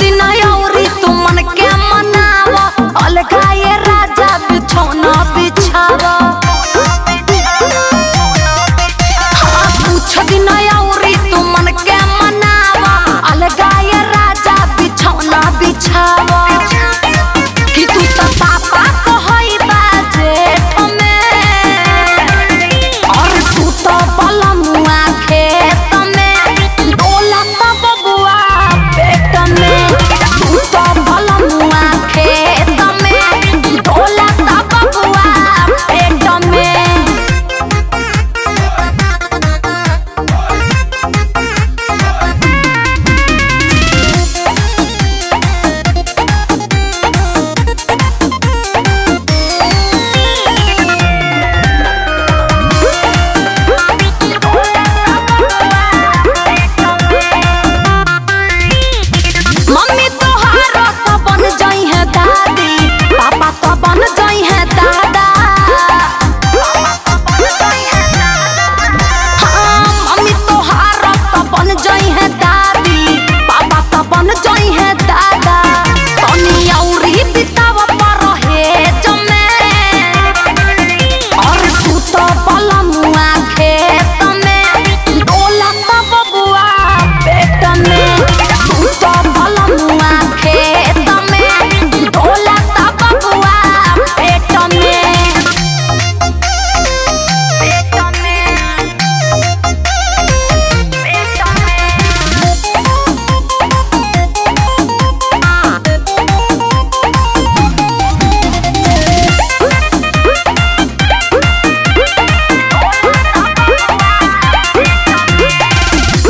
दिन और तुमन के मनावा। अलगाई है ता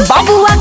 包不完